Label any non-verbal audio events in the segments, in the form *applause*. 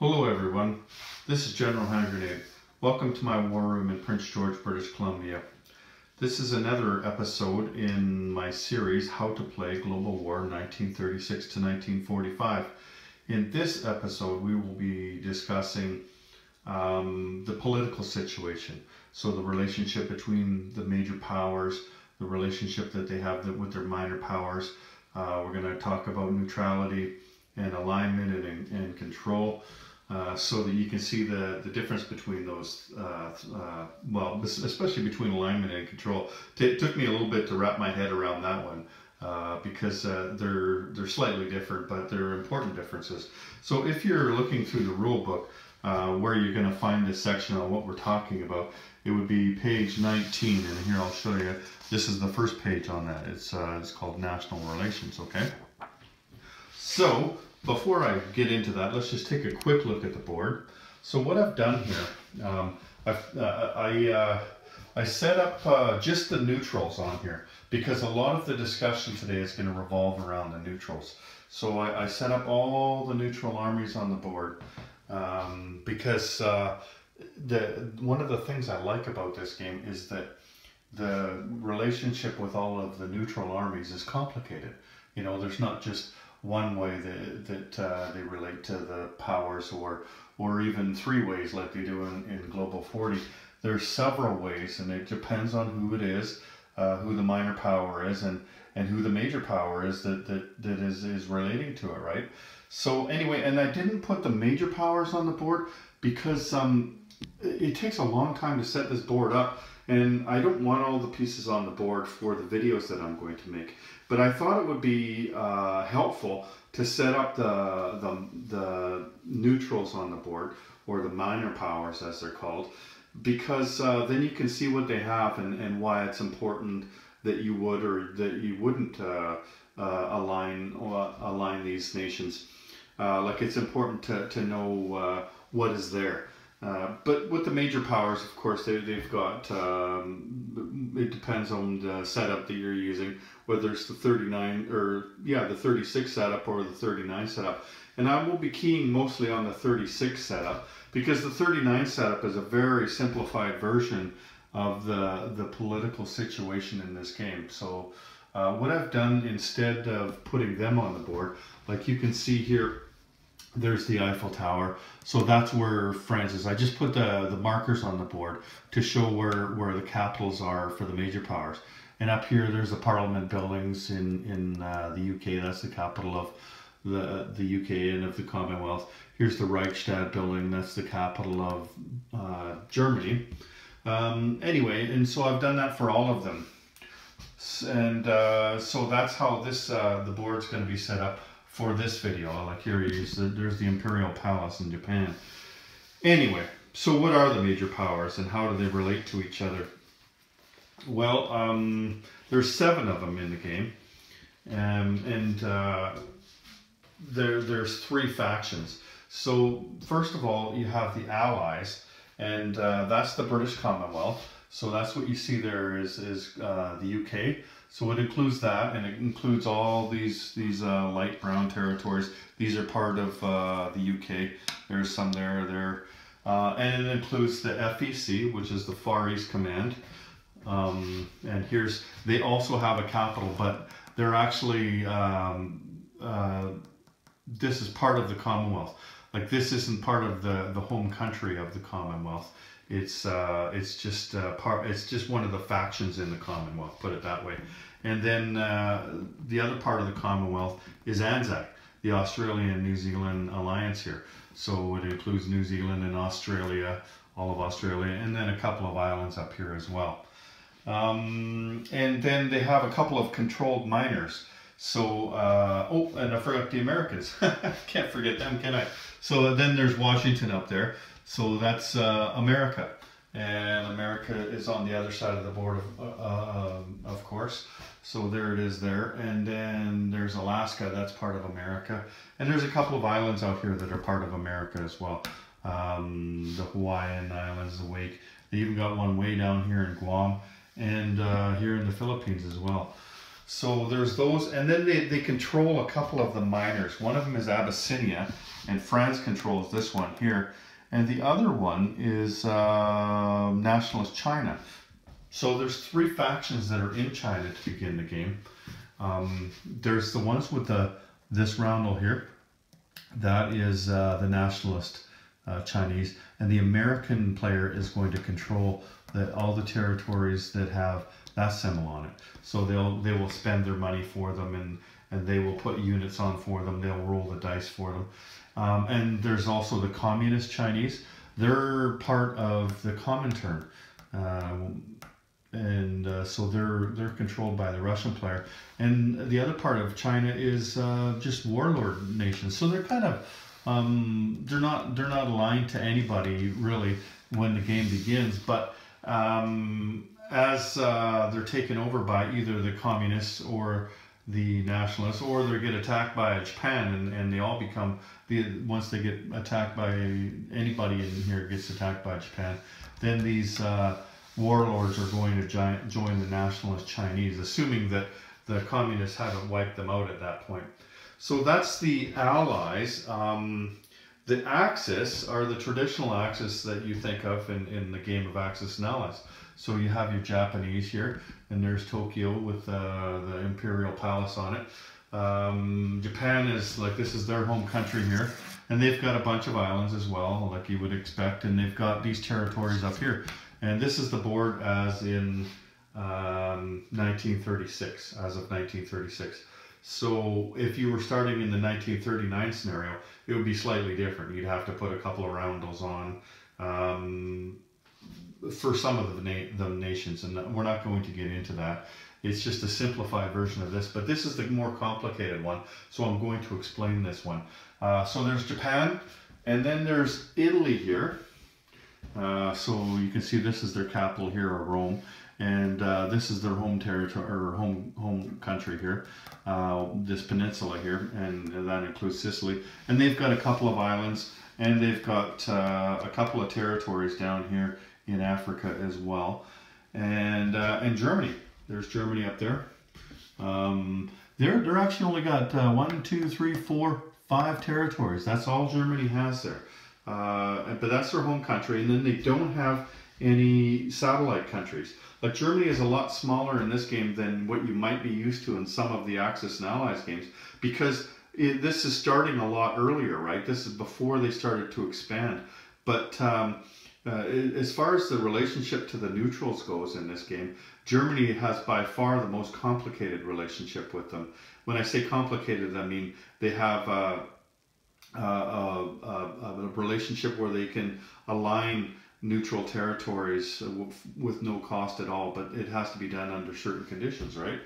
Hello everyone, this is General Hand Welcome to my war room in Prince George, British Columbia. This is another episode in my series, How to Play Global War 1936 to 1945. In this episode, we will be discussing um, the political situation. So the relationship between the major powers, the relationship that they have with their minor powers. Uh, we're going to talk about neutrality and alignment and, and control. Uh, so that you can see the, the difference between those, uh, uh, well, especially between alignment and control. It took me a little bit to wrap my head around that one uh, because uh, they're, they're slightly different, but they're important differences. So if you're looking through the rule book, where you're going to find this section on what we're talking about, it would be page 19, and here I'll show you. This is the first page on that. It's, it's called National Relations, okay? So, before I get into that, let's just take a quick look at the board. So what I've done here, um, I've, uh, I, uh, I set up uh, just the neutrals on here because a lot of the discussion today is going to revolve around the neutrals. So I, I, set up all the neutral armies on the board um, because uh, the one of the things I like about this game is that the relationship with all of the neutral armies is complicated. You know, there's not just one way that, that uh, they relate to the powers or or even three ways like they do in, in Global 40. There's several ways and it depends on who it is, uh, who the minor power is and, and who the major power is that, that, that is, is relating to it, right? So anyway, and I didn't put the major powers on the board because um, it takes a long time to set this board up and I don't want all the pieces on the board for the videos that I'm going to make. But I thought it would be uh, helpful to set up the, the, the, neutrals on the board, or the minor powers as they're called, because uh, then you can see what they have and, and why it's important that you would or that you wouldn't uh, uh align uh, align these nations. Uh, like it's important to, to know what is there. Uh, but with the major powers, of course, they, they've got, um, it depends on the setup that you're using, whether it's the 39 or, yeah, the 36 setup or the 39 setup. And I will be keying mostly on the 36 setup because the 39 setup is a very simplified version of the, the political situation in this game. So uh, what I've done instead of putting them on the board, like you can see here, there's the Eiffel Tower. So that's where France is. I just put the, the markers on the board to show where, where the capitals are for the major powers. And up here, there's the Parliament buildings in, in uh, the UK. That's the capital of the, the UK and of the Commonwealth. Here's the Reichstag building. That's the capital of uh, Germany. Um, anyway, and so I've done that for all of them. And uh, so that's how this uh, the board's going to be set up for this video. Like here is there's the Imperial Palace in Japan. Anyway, so what are the major powers and how do they relate to each other? Well, um, there's seven of them in the game. Um, and uh, there, there's three factions. So first of all, you have the Allies, and uh, that's the British Commonwealth. So that's what you see there is, is uh, the UK. So it includes that, and it includes all these these uh, light brown territories. These are part of uh, the UK. There's some there, there, uh, and it includes the FEC, which is the Far East Command. Um, and here's they also have a capital, but they're actually um, uh, this is part of the Commonwealth. Like this isn't part of the the home country of the Commonwealth. It's uh, it's just uh, part. It's just one of the factions in the Commonwealth. Put it that way. And then uh, the other part of the Commonwealth is ANZAC, the Australian New Zealand alliance here. So it includes New Zealand and Australia, all of Australia, and then a couple of islands up here as well. Um, and then they have a couple of controlled minors. So, uh, oh, and I forgot the Americans. *laughs* Can't forget them, can I? So then there's Washington up there. So that's uh, America. And America is on the other side of the board, of, uh, of course. So there it is there. And then there's Alaska, that's part of America. And there's a couple of islands out here that are part of America as well. Um, the Hawaiian Islands, the Wake. They even got one way down here in Guam and uh, here in the Philippines as well. So there's those, and then they, they control a couple of the minors. One of them is Abyssinia, and France controls this one here. And the other one is uh, nationalist China. So there's three factions that are in China to begin the game. Um, there's the ones with the this roundel here. That is uh, the nationalist uh, Chinese, and the American player is going to control the, all the territories that have that symbol on it. So they'll they will spend their money for them, and and they will put units on for them. They'll roll the dice for them. Um, and there's also the communist Chinese. They're part of the Comintern. Um, and uh, so they're they're controlled by the Russian player, and the other part of China is uh, just warlord nations. So they're kind of um, they're not they're not aligned to anybody really when the game begins, but um, as uh, they're taken over by either the communists or the nationalists, or they get attacked by Japan, and, and they all become the once they get attacked by anybody in here gets attacked by Japan, then these uh, warlords are going to join the nationalist Chinese, assuming that the communists haven't wiped them out at that point. So that's the Allies. Um, the Axis are the traditional Axis that you think of in, in the game of Axis and Allies. So you have your Japanese here, and there's Tokyo with uh, the Imperial Palace on it. Um, Japan is like this is their home country here, and they've got a bunch of islands as well, like you would expect, and they've got these territories up here. And this is the board as in um, 1936, as of 1936. So if you were starting in the 1939 scenario, it would be slightly different. You'd have to put a couple of roundels on. Um, for some of the, na the nations, and we're not going to get into that. It's just a simplified version of this, but this is the more complicated one, so I'm going to explain this one. Uh, so there's Japan, and then there's Italy here. Uh, so you can see this is their capital here, Rome, and uh, this is their home territory or home home country here, uh, this peninsula here, and that includes Sicily. And they've got a couple of islands, and they've got uh, a couple of territories down here in Africa as well. And uh, and Germany, there's Germany up there. Um, they're they're actually only got uh, one, two, three, four, five territories. That's all Germany has there. Uh, but that's their home country, and then they don't have any satellite countries. Like Germany is a lot smaller in this game than what you might be used to in some of the Axis and Allies games because it, this is starting a lot earlier, right? This is before they started to expand. But um, uh, as far as the relationship to the neutrals goes in this game, Germany has by far the most complicated relationship with them. When I say complicated, I mean they have a, a, a, a relationship where they can align neutral territories with no cost at all, but it has to be done under certain conditions, right?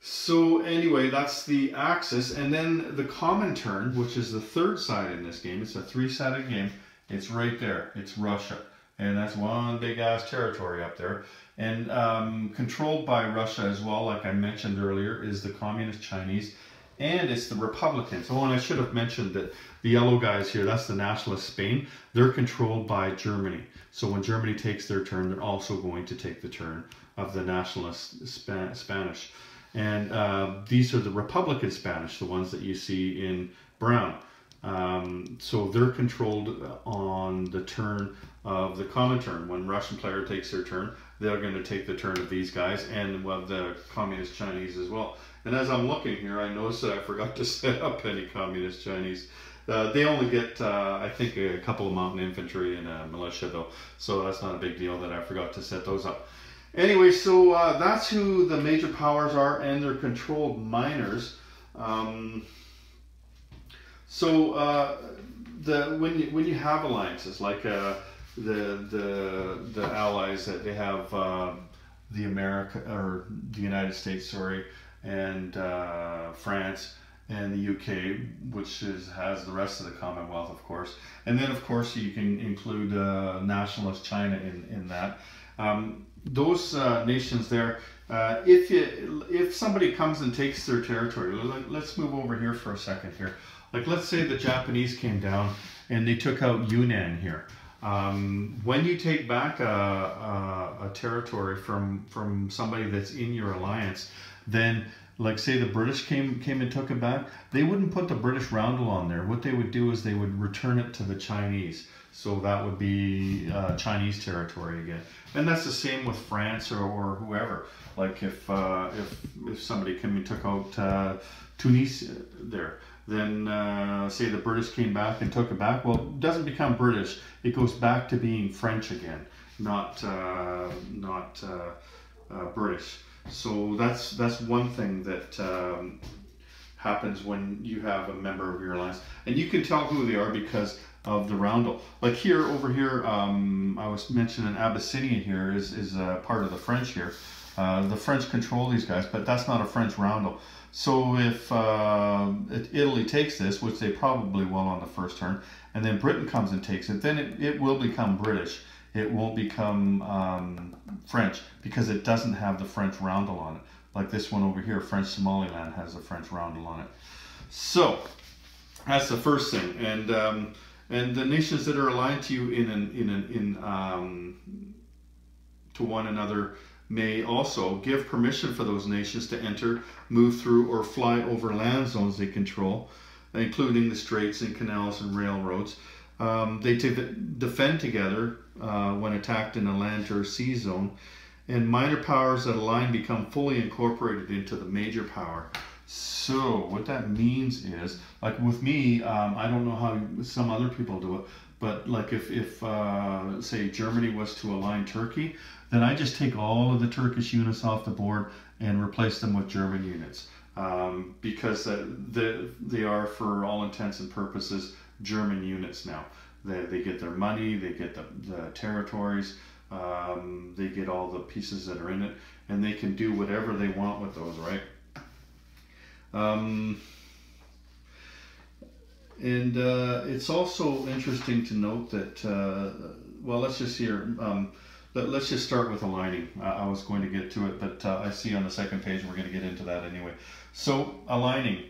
So anyway, that's the Axis, and then the Comintern, which is the third side in this game. It's a three-sided game it's right there. It's Russia. And that's one big ass territory up there. And um, controlled by Russia as well, like I mentioned earlier, is the Communist Chinese and it's the Republicans. Oh, and I should have mentioned that the yellow guys here, that's the nationalist Spain, they're controlled by Germany. So when Germany takes their turn, they're also going to take the turn of the nationalist Spanish. And uh, these are the Republican Spanish, the ones that you see in brown. Um, so they're controlled on the turn of the Comintern. When Russian player takes their turn, they're going to take the turn of these guys and well, the communist Chinese as well. And as I'm looking here, I notice that I forgot to *laughs* set up any communist Chinese. Uh, they only get, uh, I think, a couple of mountain infantry and a militia, though, so that's not a big deal that I forgot to set those up. Anyway, so uh, that's who the major powers are, and they're controlled minors. Um, so uh, the when you when you have alliances like uh, the the the allies that they have uh, the America or the United States, sorry, and uh, France and the UK, which is has the rest of the Commonwealth, of course, and then of course you can include uh, nationalist China in in that. Um, those uh, nations there, uh, if you, if somebody comes and takes their territory, let, us move over here for a second here. Like let's say the Japanese came down and they took out Yunnan here. Um, when you take back a, a, a, territory from from somebody that's in your alliance, then like say the British came came and took it back, they wouldn't put the British roundel on there. What they would do is they would return it to the Chinese. So that would be uh, Chinese territory again. And that's the same with France or, or whoever. Like if uh, if if somebody came and took out uh, there, then uh, say the British came back and took it back. Well, it doesn't become British. It goes back to being French again, not uh, not uh, uh, British. So that's that's one thing that um, happens when you have a member of your alliance, and you can tell who they are because of the roundel. Like here, over here, um, I was mentioning Abyssinia here is is part of the French here. Uh, the French control these guys, but that's not a French roundel. So if uh, Italy takes this, which they probably will on the first turn, and then Britain comes and takes it, then it, it will become British it won't become um, French because it doesn't have the French roundel on it. Like this one over here, French Somaliland has a French roundel on it. So that's the first thing, and um, and the nations that are aligned to you in an, in an, in um, to one another may also give permission for those nations to enter, move through, or fly over land zones they control, including the straits and canals and railroads. Um, they defend together uh, when attacked in a land or sea zone, and minor powers that align become fully incorporated into the major power. So what that means is, like with me, um, I don't know how some other people do it, but like if, if uh, say Germany was to align Turkey, then I just take all of the Turkish units off the board and replace them with German units. Um, because uh, the, they are, for all intents and purposes, German units now. They, they get their money, they get the, the territories, um, they get all the pieces that are in it, and they can do whatever they want with those, right? Um, and uh, it's also interesting to note that, uh, well, let's just hear. um, let, us just start with aligning. I, was going to get to it, but uh, I see on the second page we're going to get into that anyway. So, aligning.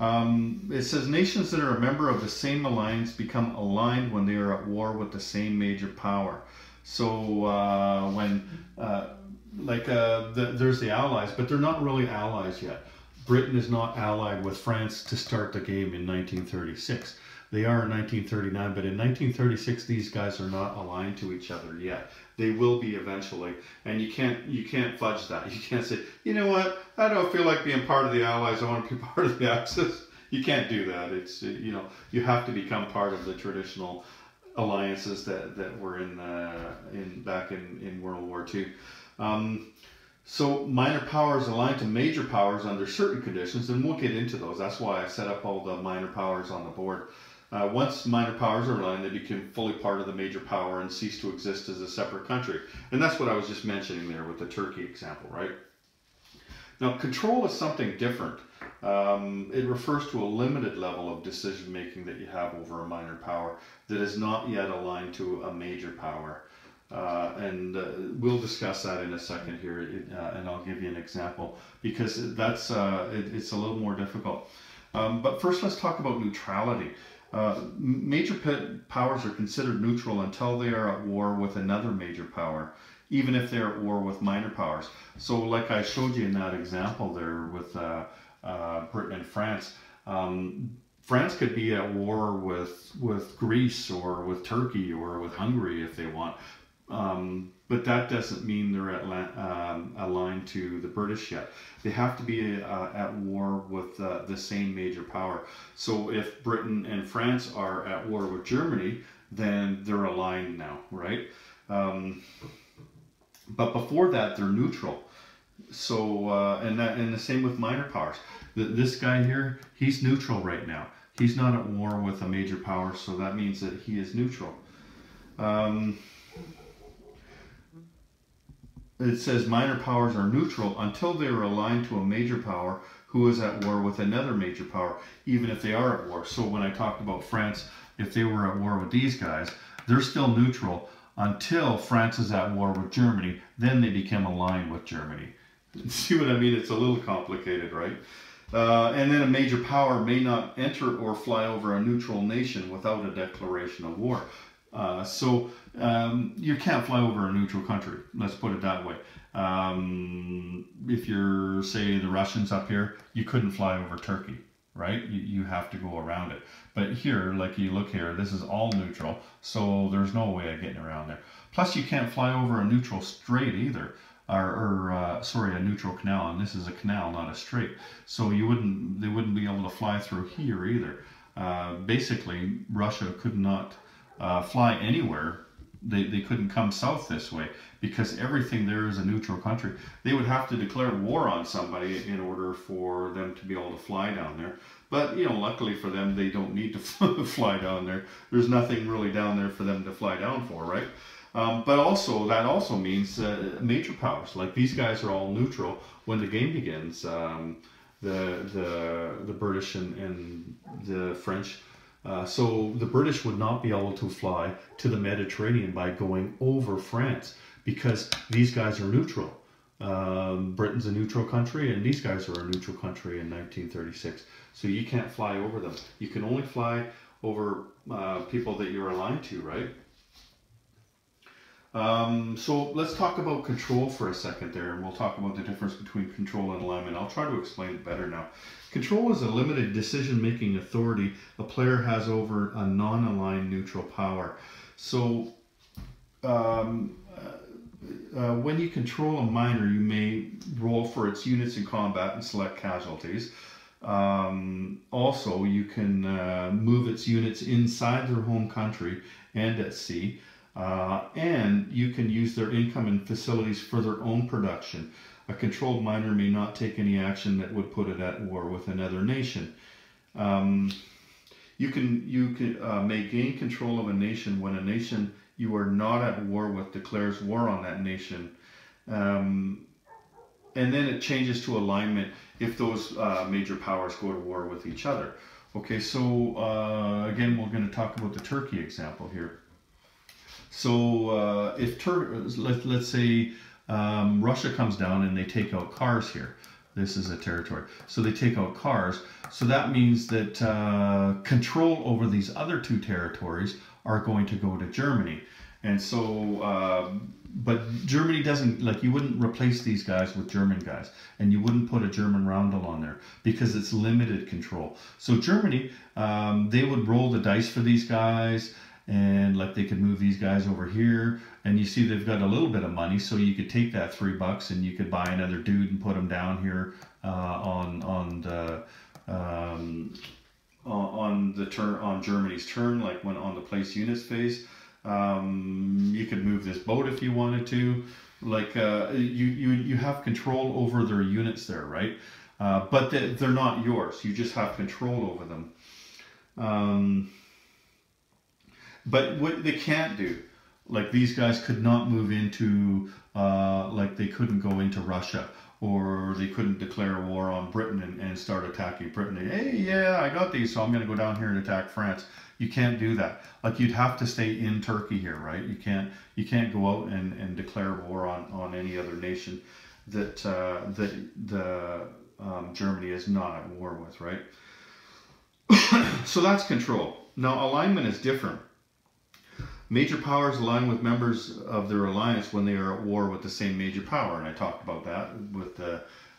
Um, it says nations that are a member of the same alliance become aligned when they are at war with the same major power. So uh, when, uh, like, uh, the, there's the allies, but they're not really allies yet. Britain is not allied with France to start the game in 1936. They are in 1939, but in 1936, these guys are not aligned to each other yet. They will be eventually, and you can't you can't fudge that. You can't say, you know what, I don't feel like being part of the Allies. I want to be *laughs* part of the Axis. You can't do that. It's you know you have to become part of the traditional alliances that that were in uh, in back in in World War II. Um, so minor powers align to major powers under certain conditions, and we'll get into those. That's why I set up all the minor powers on the board. Uh, once minor powers are aligned, they become fully part of the major power and cease to exist as a separate country. And that's what I was just mentioning there with the Turkey example, right? Now, control is something different. Um, it refers to a limited level of decision making that you have over a minor power that is not yet aligned to a major power. Uh, and uh, we'll discuss that in a second here, uh, and I'll give you an example because that's uh, it, it's a little more difficult. Um, but first, let's talk about neutrality. Uh, major powers are considered neutral until they are at war with another major power, even if they're at war with minor powers. So, like I showed you in that example there with uh, uh, Britain and France, um, France could be at war with with Greece or with Turkey or with Hungary if they want. Um, but that doesn't mean they're at, um, aligned to the British yet. They have to be uh, at war with uh, the same major power. So if Britain and France are at war with Germany, then they're aligned now, right? Um, but before that, they're neutral. So uh, and that and the same with minor powers. The, this guy here, he's neutral right now. He's not at war with a major power, so that means that he is neutral. Um, it says minor powers are neutral until they are aligned to a major power who is at war with another major power, even if they are at war. So when I talked about France, if they were at war with these guys, they're still neutral until France is at war with Germany. Then they become aligned with Germany. *laughs* See what I mean? It's a little complicated, right? Uh, and then a major power may not enter or fly over a neutral nation without a declaration of war. Uh, so um, you can't fly over a neutral country. Let's put it that way. Um, if you're, say, the Russians up here, you couldn't fly over Turkey, right? You, you have to go around it. But here, like you look here, this is all neutral, so there's no way of getting around there. Plus, you can't fly over a neutral strait either or, or uh, sorry, a neutral canal, and this is a canal, not a strait. So you wouldn't, they wouldn't be able to fly through here either. Uh, basically, Russia could not uh, fly anywhere. They, they couldn't come south this way because everything there is a neutral country. They would have to declare war on somebody in order for them to be able to fly down there. But, you know, luckily for them, they don't need to *laughs* fly down there. There's nothing really down there for them to fly down for, right? Um, but also, that also means uh, major powers, like these guys are all neutral when the game begins. Um, the, the, the British and, and the French. Uh, so the British would not be able to fly to the Mediterranean by going over France because these guys are neutral. Um, Britain's a neutral country and these guys are a neutral country in 1936. So you can't fly over them. You can only fly over uh, people that you're aligned to, right? Um, so let's talk about control for a second there, and we'll talk about the difference between control and alignment. I'll try to explain it better now. Control is a limited decision-making authority a player has over a non-aligned neutral power. So um, uh, uh, when you control a minor, you may roll for its units in combat and select casualties. Um, also, you can uh, move its units inside their home country and at sea. Uh, and you can use their income and facilities for their own production. A controlled minor may not take any action that would put it at war with another nation. Um, you can you can uh, may gain control of a nation when a nation you are not at war with declares war on that nation. Um, and then it changes to alignment if those uh, major powers go to war with each other. Okay, so uh, again, we're going to talk about the Turkey example here. So uh, if Tur let, let's say um, Russia comes down and they take out Kars here. This is a territory. So they take out Kars. So that means that uh, control over these other two territories are going to go to Germany. And so, uh, but Germany doesn't, like you wouldn't replace these guys with German guys and you wouldn't put a German roundel on there because it's limited control. So Germany, um, they would roll the dice for these guys and like they could move these guys over here. And you see they've got a little bit of money so you could take that three bucks and you could buy another dude and put him down here uh, on on the um, on the turn on Germany's turn like when on the place units phase. Um, you could move this boat if you wanted to. Like uh, you, you you have control over their units there right? Uh, but they, they're not yours. You just have control over them. Um, but what they can't do, like these guys could not move into, uh, like they couldn't go into Russia or they couldn't declare war on Britain and, and start attacking Britain. Hey, yeah, I got these, so I'm going to go down here and attack France. You can't do that. Like you'd have to stay in Turkey here, right? You can't you can't go out and, and declare war on, on any other nation that uh, that the um, Germany is not at war with, right? *coughs* so that's control. Now alignment is different. Major powers align with members of their alliance when they are at war with the same major power, and I talked about that with uh,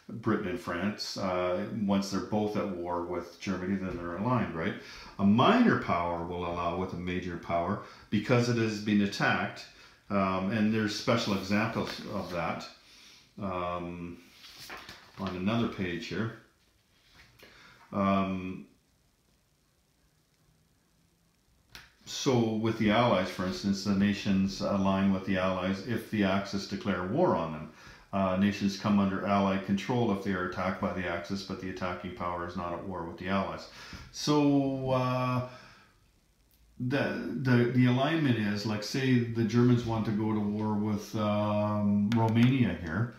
Britain and France. Uh, once they're both at war with Germany, then they're aligned, right? A minor power will allow with a major power because it has been attacked, um, and there's special examples of that um, on another page here. Um, So with the Allies, for instance, the nations align with the Allies if the Axis declare war on them. Uh, nations come under Allied control if they are attacked by the Axis, but the attacking power is not at war with the Allies. So uh, the, the, the alignment is, like say the Germans want to go to war with um, Romania here,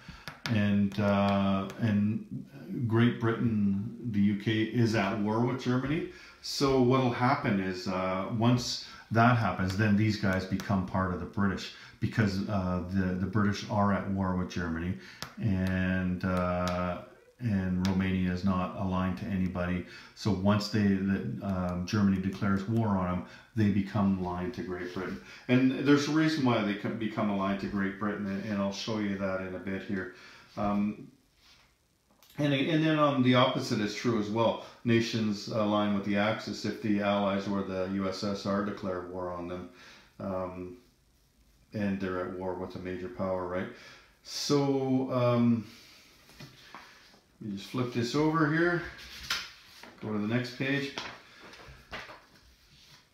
and, uh, and Great Britain, the UK, is at war with Germany. So what'll happen is uh, once that happens, then these guys become part of the British because uh, the the British are at war with Germany, and uh, and Romania is not aligned to anybody. So once they the, um, Germany declares war on them, they become aligned to Great Britain. And there's a reason why they can become aligned to Great Britain, and I'll show you that in a bit here. Um, and, and then on the opposite is true as well. Nations align with the Axis if the Allies or the USSR declare war on them. Um, and they're at war with a major power, right? So, um, you just flip this over here, go to the next page.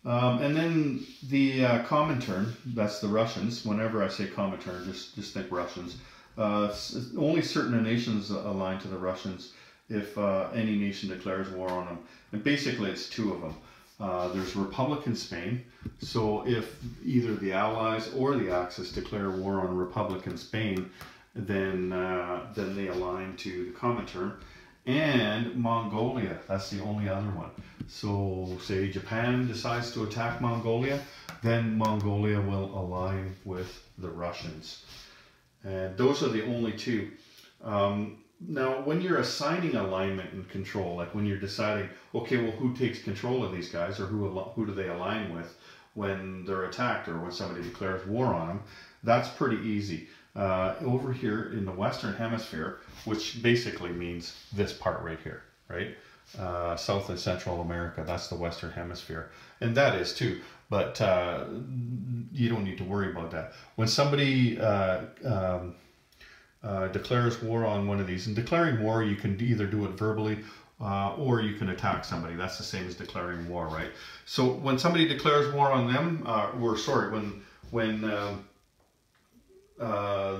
Um, and then the uh, Comintern, that's the Russians. Whenever I say Comintern, just, just think Russians. Uh, only certain nations align to the Russians if uh, any nation declares war on them. And basically, it's two of them. Uh, there's Republican Spain. So if either the Allies or the Axis declare war on Republican Spain, then uh, then they align to the Comintern. And Mongolia, that's the only other one. So say Japan decides to attack Mongolia, then Mongolia will align with the Russians. And those are the only two. Um, now, when you're assigning alignment and control, like when you're deciding, okay, well, who takes control of these guys or who, who do they align with when they're attacked or when somebody declares war on them, that's pretty easy. Uh, over here in the Western Hemisphere, which basically means this part right here, right? Uh, South and Central America, that's the Western Hemisphere. And that is too, but uh, you don't need to worry about that. When somebody uh, um, uh, declares war on one of these. And declaring war, you can either do it verbally uh, or you can attack somebody. That's the same as declaring war, right? So when somebody declares war on them, uh, or sorry, when when uh,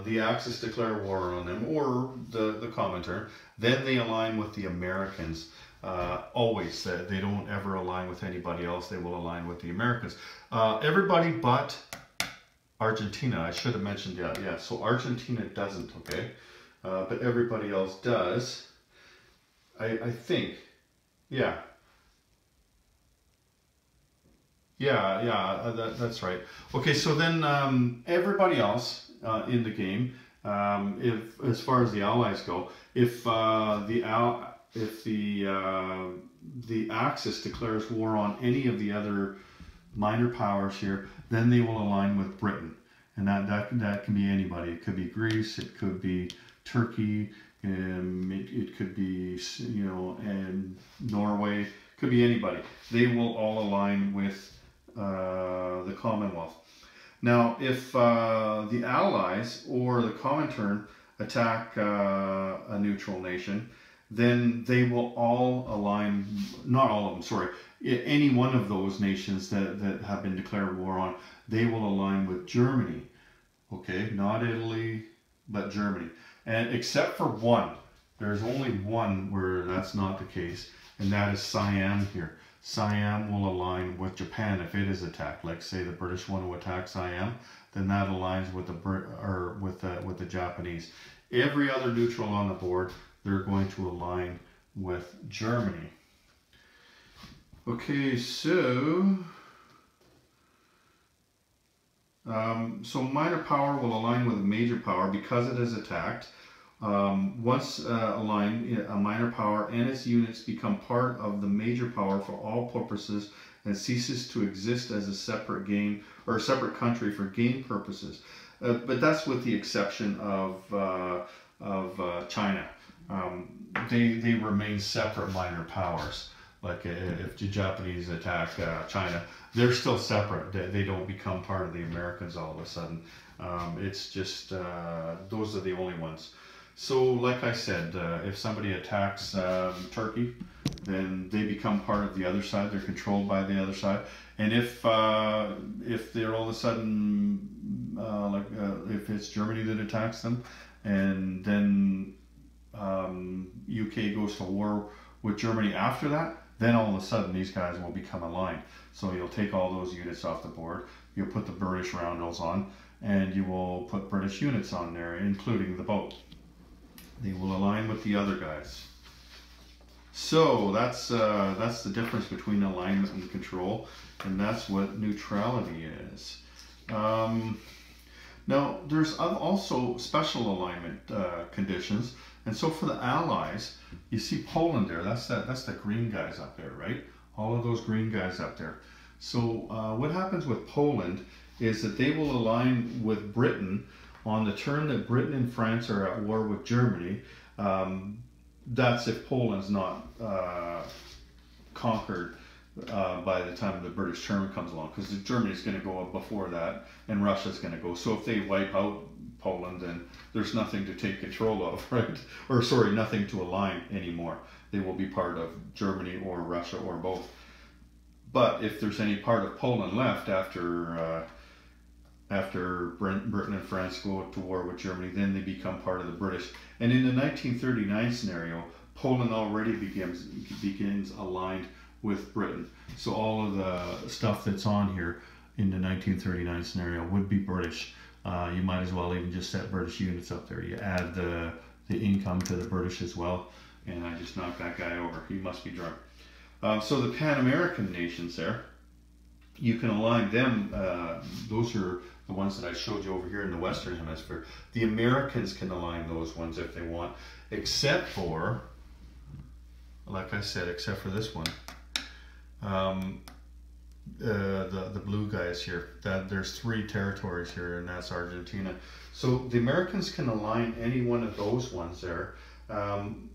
the Axis declare war on them, or the the Comintern, then they align with the Americans. Uh, always, they don't ever align with anybody else. They will align with the Americans. Uh, everybody but Argentina, I should have mentioned that, yeah. So Argentina doesn't, okay? Uh, but everybody else does. I, I think, yeah. Yeah, yeah, uh, that, that's right. Okay, so then um, everybody else uh, in the game, um, if as far as the allies go, if the al if the uh, the Axis declares war on any of the other minor powers here, then they will align with Britain. And that, that, that can be anybody. It could be Greece, it could be Turkey, um, it, it could be, you know, and Norway, could be anybody. They will all align with uh, the Commonwealth. Now, if uh, the Allies or the Comintern attack uh, a neutral nation, then they will all align, not all of them, sorry, any one of those nations that, that have been declared war on, they will align with Germany. Okay, not Italy, but Germany. And except for one, there's only one where that's not the case, and that is Siam here. Siam will align with Japan if it is attacked. Like say the British want to attack Siam, then that aligns with the or with the with the Japanese. Every other neutral on the board, they're going to align with Germany. Okay, so um, so minor power will align with a major power because it is attacked. Um, once uh, aligned, a minor power and its units become part of the major power for all purposes and ceases to exist as a separate game or a separate country for game purposes. Uh, but that's with the exception of uh, of uh, China. Um, they they remain separate minor powers. Like uh, if the Japanese attack uh, China, they're still separate. They, they, don't become part of the Americans all of a sudden. Um, it's just uh, those are the only ones. So, like I said, uh, if somebody attacks um, Turkey, then they become part of the other side. They're controlled by the other side. And if uh, if they're all of a sudden uh, like if it's Germany that attacks them, and then um, UK goes to war with Germany after that, then all of a sudden these guys will become aligned. So you'll take all those units off the board, you'll put the British roundels on, and you will put British units on there, including the boat. They will align with the other guys. So that's uh, that's the difference between alignment and control, and that's what neutrality is. Um, now there's also special alignment uh, conditions, And so for the Allies, you see Poland there. That's that. That's the green guys up there, right? All of those green guys up there. So uh, what happens with Poland is that they will align with Britain on the term that Britain and France are at war with Germany. Um, that's if Poland's not uh, conquered uh, by the time the British term comes along, because Germany's going to go up before that, and Russia's going to go. So if they wipe out Poland, and there's nothing to take control of, *laughs* right? Or sorry, nothing to align anymore. They will be part of Germany or Russia or both. But if there's any part of Poland left after uh, after Britain and France go to war with Germany, then they become part of the British. And in the 1939 scenario, Poland already begins begins aligned with Britain. So all of the stuff that's on here in the 1939 scenario would be British. Uh, you might as well even just set British units up there. You add the the income to the British as well. And I just knocked that guy over. He must be drunk. Uh, so the Pan American nations there, you can align them. Uh, those are the ones that I showed you over here in the Western Hemisphere. The Americans can align those ones if they want, except for, like I said, except for this one. Um, uh, the the blue guys here. That there's three territories here, and that's Argentina. So the Americans can align any one of those ones there. Um,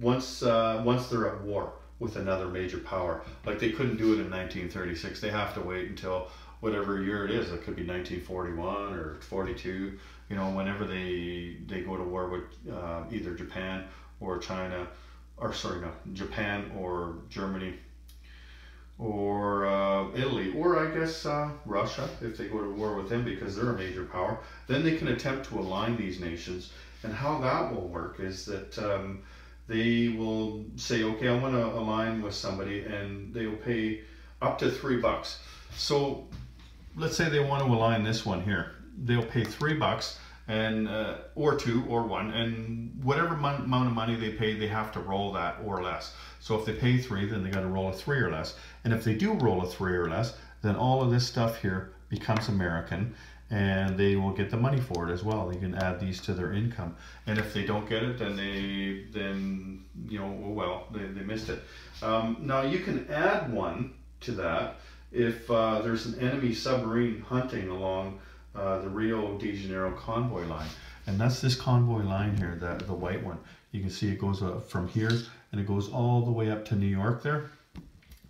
once uh, once they're at war with another major power, like they couldn't do it in 1936. They have to wait until whatever year it is. It could be 1941 or 42. You know, whenever they they go to war with uh, either Japan or China, or sorry, no, Japan or Germany or uh, Italy, or I guess uh, Russia, if they go to war with them because they're a major power, then they can attempt to align these nations. And how that will work is that um, they will say, okay, I want to align with somebody, and they will pay up to three bucks. So let's say they want to align this one here. They'll pay three bucks and uh, or two or one and whatever amount of money they pay they have to roll that or less. So if they pay three then they got to roll a three or less. And if they do roll a three or less then all of this stuff here becomes american and they will get the money for it as well. They can add these to their income. And if they don't get it then they then you know well they, they missed it. Um, now you can add one to that if uh, there's an enemy submarine hunting along uh, the Rio de Janeiro convoy line. And that's this convoy line here, the, the white one. You can see it goes uh, from here and it goes all the way up to New York there.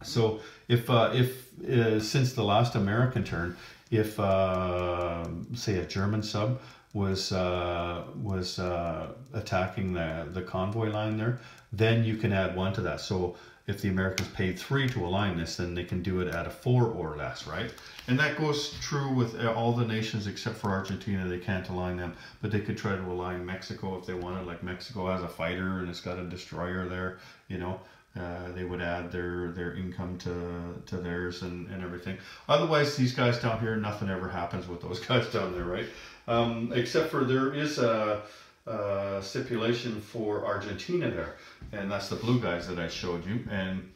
So if, uh, if uh, since the last American turn, if uh, say a German sub was uh, was attacking the, the convoy line there, then you can add one to that. So if the Americans paid three to align this, then they can do it at a four or less, right? And that goes true with all the nations except for Argentina. They can't align them, but they could try to align Mexico if they wanted. Like Mexico has a fighter and it's got a destroyer there, you know. Uh, they would add their their income to to theirs and, and everything. Otherwise, these guys down here, nothing ever happens with those *laughs* guys down there, right? Um, except for there is a uh, stipulation for Argentina there, and that's the blue guys that I showed you, and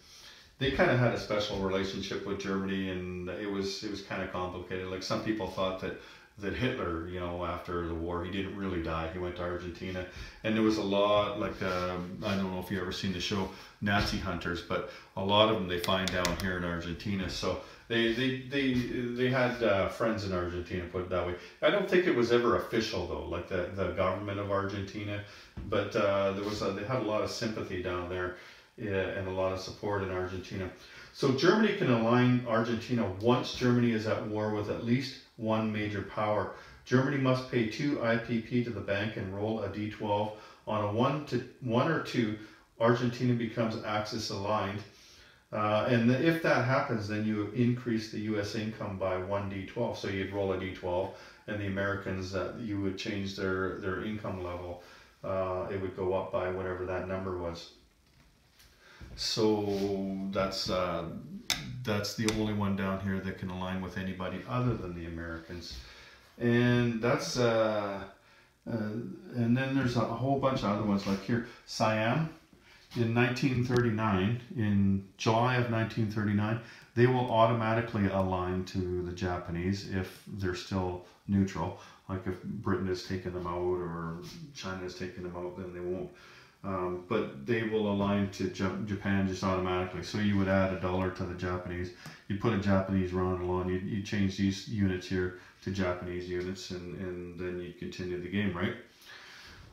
they kind of had a special relationship with Germany, and it was it was kind of complicated. Like some people thought that that Hitler, you know, after the war, he didn't really die. He went to Argentina, and there was a lot like um, I don't know if you ever seen the show Nazi Hunters, but a lot of them they find down here in Argentina. So they they they they had uh, friends in Argentina, put it that way. I don't think it was ever official though, like the the government of Argentina, but uh, there was a, they had a lot of sympathy down there, yeah, and a lot of support in Argentina. So Germany can align Argentina once Germany is at war with at least one major power. Germany must pay two IPP to the bank and roll a D12 on a one to one or two. Argentina becomes Axis aligned uh, and if that happens, then you increase the U.S. income by one D12. So you'd roll a D12, and the Americans, uh, you would change their, their income level. Uh, it would go up by whatever that number was. So that's uh, that's the only one down here that can align with anybody other than the Americans. And that's uh, uh, and then there's a whole bunch of other ones like here, Siam in 1939, in July of 1939, they will automatically align to the Japanese if they're still neutral. Like if Britain has taken them out or China has taken them out, then they won't. Um, but they will align to Japan just automatically. So you would add a dollar to the Japanese. You put a Japanese round on. You you change these units here to Japanese units, and and then you continue the game, right?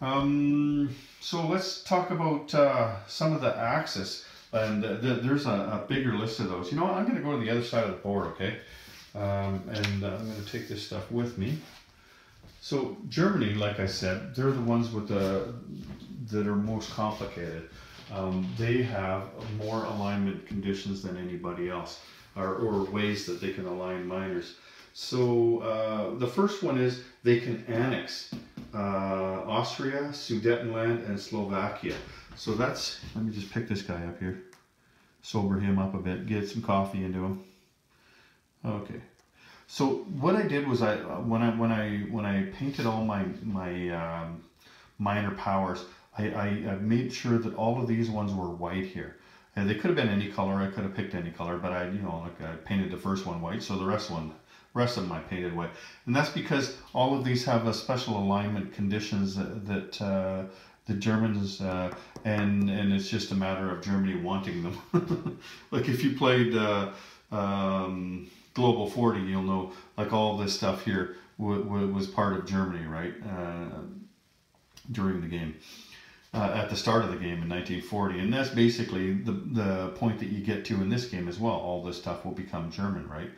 Um, so let's talk about uh, some of the axis. And the, there's a, a, bigger list of those. You know what? I'm going to go to the other side of the board, okay? Um, and uh, I'm going to take this stuff with me. So Germany, like I said, they're the ones with the that are most complicated. Um, they have more alignment conditions than anybody else, or, or ways that they can align minors. So uh, the first one is they can annex uh, Austria, Sudetenland, and Slovakia. So that's, let me just pick this guy up here, sober him up a bit, get some coffee into him. Okay. So what I did was I when I when I when I painted all my my um, minor powers, I, I, I, made sure that all of these ones were white here. And they could have been any color. I could have picked any color, but I you know like I painted the first one white, so the rest one rest of I painted white. And that's because all of these have a special alignment conditions that, that uh, the Germans, uh, and, and it's just a matter of Germany wanting them. *laughs* like if you played uh, um, Global 40, you'll know like all this stuff here was part of Germany, right? Uh, during the game. Uh, at the start of the game in 1940. And that's basically the, the point that you get to in this game as well. All this stuff will become German, right?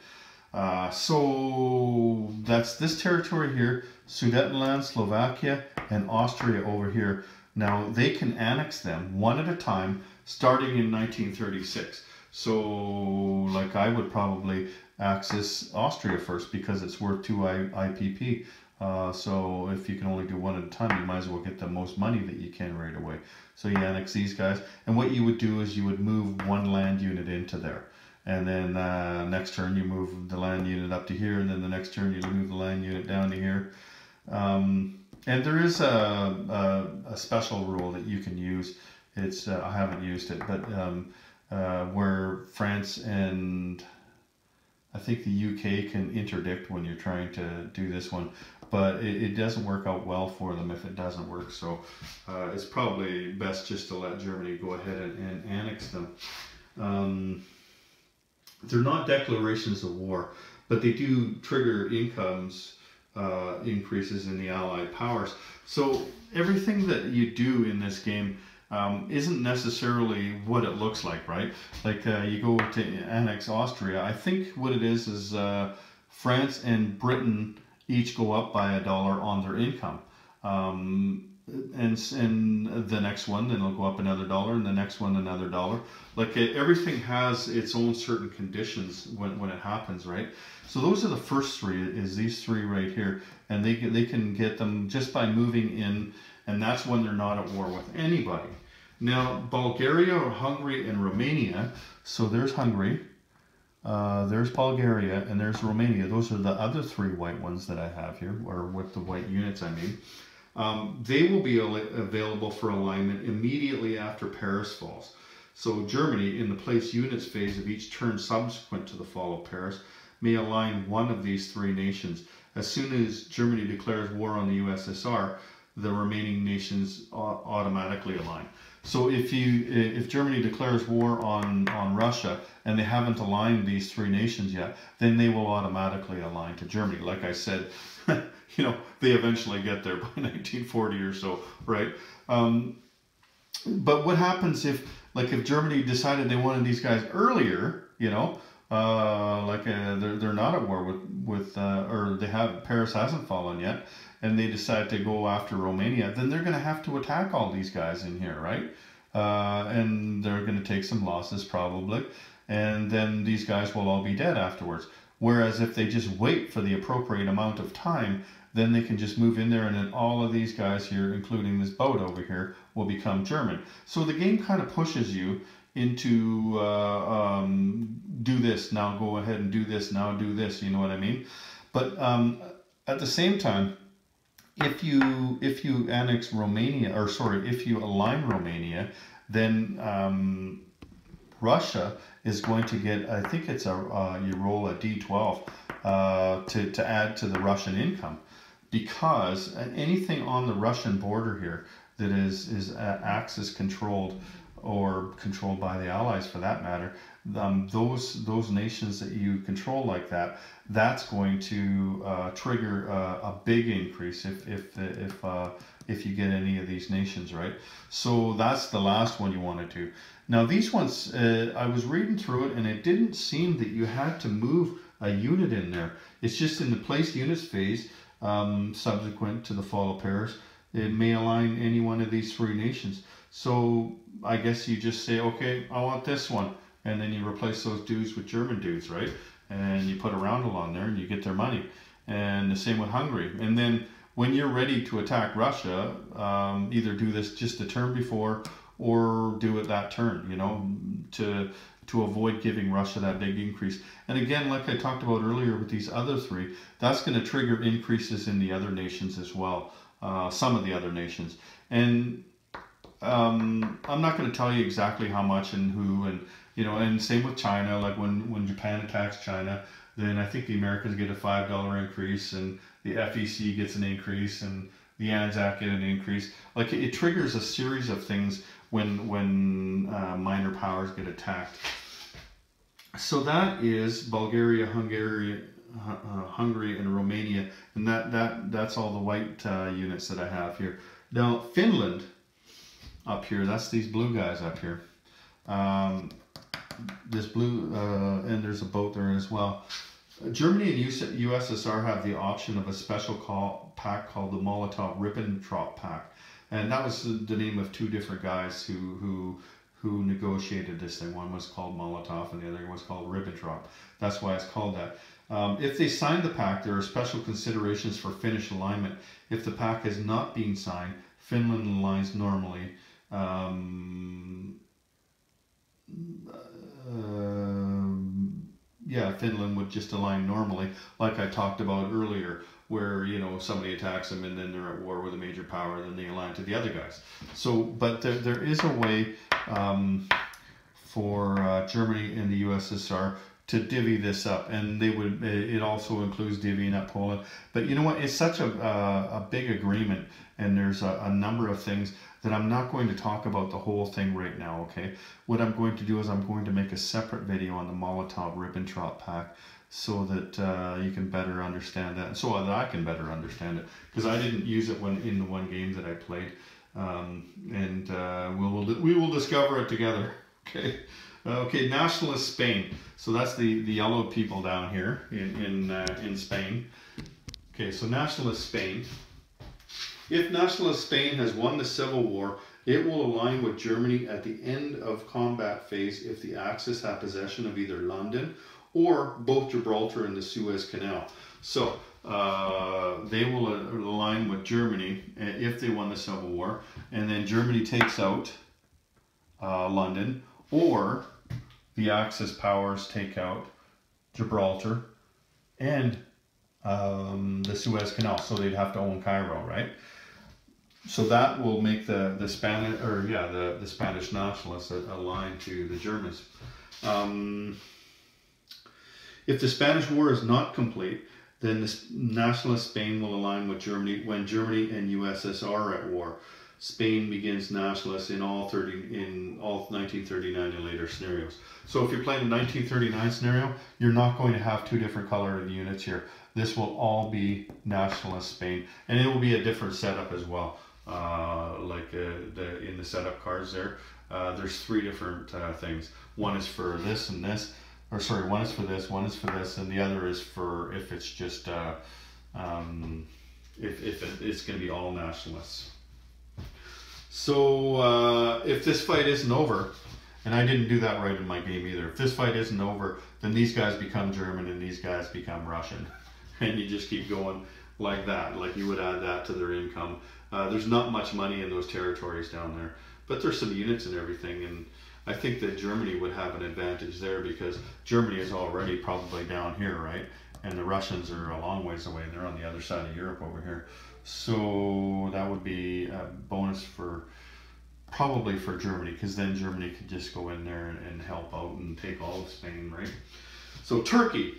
Uh, so that's this territory here, Sudetenland, Slovakia, and Austria over here. Now they can annex them one at a time starting in 1936. So like I would probably access Austria first because it's worth two IPP. Uh, so if you can only do one at a time, you might as well get the most money that you can right away. So you annex these guys. And what you would do is you would move one land unit into there and then uh, next turn you move the land unit up to here, and then the next turn you move the land unit down to here. Um, and there is a, a, a, special rule that you can use. It's uh, I haven't used it, but um, uh, where France and I think the UK can interdict when you're trying to do this one, but it, it doesn't work out well for them if it doesn't work. So uh, it's probably best just to let Germany go ahead and, and annex them. Um, they're not declarations of war, but they do trigger incomes uh, increases in the Allied powers. So everything that you do in this game um, isn't necessarily what it looks like, right? Like uh, you go to annex Austria. I think what it is is uh, France and Britain each go up by a dollar on their income. Um, and and the next one then it'll go up another dollar and the next one another dollar. Like everything has its own certain conditions when, when it happens right? So those are the first three is these three right here and they they can get them just by moving in and that's when they're not at war with anybody. Now Bulgaria or Hungary and Romania so there's Hungary uh, there's Bulgaria and there's Romania. Those are the other three white ones that I have here or with the white units I mean um, they will be available for alignment immediately after Paris falls. So Germany, in the place units phase of each turn subsequent to the fall of Paris, may align one of these three nations. As soon as Germany declares war on the USSR, the remaining nations automatically align. So if you if Germany declares war on on Russia and they haven't aligned these three nations yet, then they will automatically align to Germany. Like I said, *laughs* *laughs* you know, they eventually get there by *laughs* 1940 or so, right? Um, but what happens if, like, if Germany decided they wanted these guys earlier, you know, uh, like uh, they're, they're not at war with, with uh, or they have, Paris hasn't fallen yet, and they decide to go after Romania, then they're going to have to attack all these guys in here, right? Uh, and they're going to take some losses probably, and then these guys will all be dead afterwards. Whereas if they just wait for the appropriate amount of time, then they can just move in there and then all of these guys here, including this boat over here, will become German. So the game kind of pushes you into uh, um, do this, now go ahead and do this, now do this, you know what I mean? But um, at the same time, if you if you annex Romania, or sorry, if you align Romania, then um, Russia is going to get, I think it's a, uh, you roll a D12 uh, to, to add to the Russian income because anything on the Russian border here that is, is uh, Axis controlled or controlled by the Allies for that matter, um, those those nations that you control like that, that's going to uh, trigger uh, a big increase if if if uh, if you get any of these nations right. So that's the last one you want to. Now these ones, uh, I was reading through it and it didn't seem that you had to move a unit in there. It's just in the place units phase, um, subsequent to the fall of Paris, it may align any one of these three nations. So I guess you just say, okay, I want this one and then you replace those dudes with German dudes, right? And you put a roundel on there and you get their money. And the same with Hungary. And then when you're ready to attack Russia, um, either do this just a turn before or do it that turn, you know, to to avoid giving Russia that big increase. And again, like I talked about earlier with these other three, that's going to trigger increases in the other nations as well, uh, some of the other nations. And um, I'm not going to tell you exactly how much and who and you know, and same with China. Like when when Japan attacks China, then I think the Americans get a five dollar increase, and the FEC gets an increase, and the ANZAC get an increase. Like it, triggers a series of things when when uh, minor powers get attacked. So that is Bulgaria, Hungary, uh, Hungary, and Romania, and that that that's all the white uh, units that I have here. Now Finland, up here, that's these blue guys up here. Um, this blue, uh, and there's a boat there as well. Germany and USSR have the option of a special call, pack called the Molotov-Ribbentrop Pact, and that was the name of two different guys who who who negotiated this thing. One was called Molotov, and the other was called Ribbentrop. That's why it's called that. Um, if they signed the pact, there are special considerations for Finnish alignment. If the pact has not been signed, Finland aligns normally. Um, um, yeah, Finland would just align normally, like I talked about earlier, where you know somebody attacks them and then they're at war with a major power, then they align to the other guys. So, but there, there is a way um, for uh, Germany and the USSR to divvy this up, and they would. It also includes divvying up Poland. But you know what? It's such a a, a big agreement, and there's a, a number of things that I'm not going to talk about the whole thing right now, okay? What I'm going to do is I'm going to make a separate video on the Molotov-Ribbentrop Pact so that uh, you can better understand that, so that I can better understand it, because I didn't use it when in the one game that I played, um, and uh, we will we will discover it together, *laughs* okay? Uh, okay, nationalist Spain. So that's the the yellow people down here in in uh, in Spain. Okay, so nationalist Spain. If nationalist Spain has won the civil war, it will align with Germany at the end of combat phase if the Axis have possession of either London or both Gibraltar and the Suez Canal. So uh, they will align with Germany uh, if they won the Civil War, and then Germany takes out uh, London, or the Axis powers take out Gibraltar and um, the Suez Canal. So they'd have to own Cairo, right? so that will make the the Spanish or yeah the the Spanish nationalists align to the Germans. Um, if the Spanish War is not complete, then the nationalist Spain will align with Germany when Germany and USSR are at war. Spain begins nationalist in all 30 in all 1939 and later scenarios. So if you're playing a 1939 scenario, you're not going to have two different colored units here. This will all be nationalist Spain, and it will be a different setup as well uh, like uh, the in the setup cards there. Uh, there's three different uh, things. One is for this and this, or sorry, one is for this, one is for this, and the other is for if it's just uh, um, if if it, it's going to be all nationalists. So uh, if this fight isn't over, and I didn't do that right in my game either. If this fight isn't over, then these guys become German and these guys become Russian, *laughs* and you just keep going like that. Like you would add that to their income. Uh, there's not much money in those territories down there, but there's some units and everything. And I think that Germany would have an advantage there because Germany is already probably down here, right? And the Russians are a long ways away. They're on the other side of Europe over here. So that would be a bonus for probably for Germany, because then Germany could just go in there and, and help out and take all of Spain, right? So Turkey,